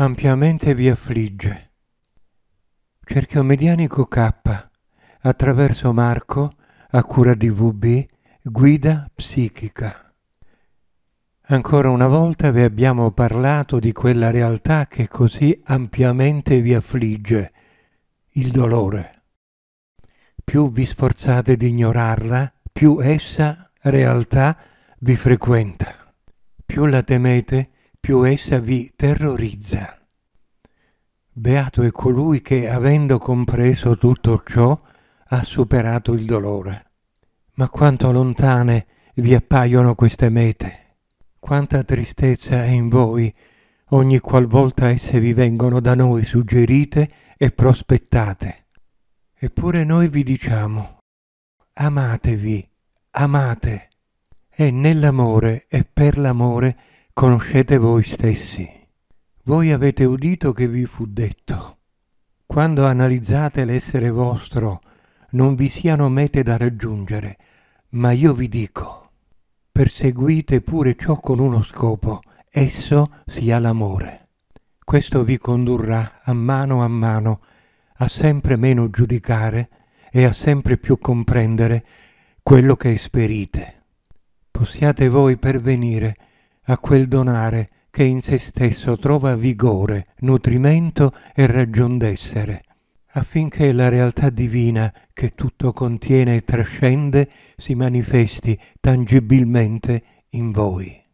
ampiamente vi affligge. Cerchio Medianico K, attraverso Marco, a cura di VB, guida psichica. Ancora una volta vi abbiamo parlato di quella realtà che così ampiamente vi affligge, il dolore. Più vi sforzate di ignorarla, più essa, realtà, vi frequenta. Più la temete, più essa vi terrorizza. Beato è colui che, avendo compreso tutto ciò, ha superato il dolore. Ma quanto lontane vi appaiono queste mete, quanta tristezza è in voi ogni qualvolta esse vi vengono da noi suggerite e prospettate. Eppure noi vi diciamo, amatevi, amate, e nell'amore e per l'amore conoscete voi stessi. Voi avete udito che vi fu detto. Quando analizzate l'essere vostro, non vi siano mete da raggiungere, ma io vi dico, perseguite pure ciò con uno scopo, esso sia l'amore. Questo vi condurrà a mano a mano a sempre meno giudicare e a sempre più comprendere quello che esperite. Possiate voi pervenire a quel donare che in se stesso trova vigore, nutrimento e ragion d'essere, affinché la realtà divina che tutto contiene e trascende si manifesti tangibilmente in voi.